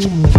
Ooh.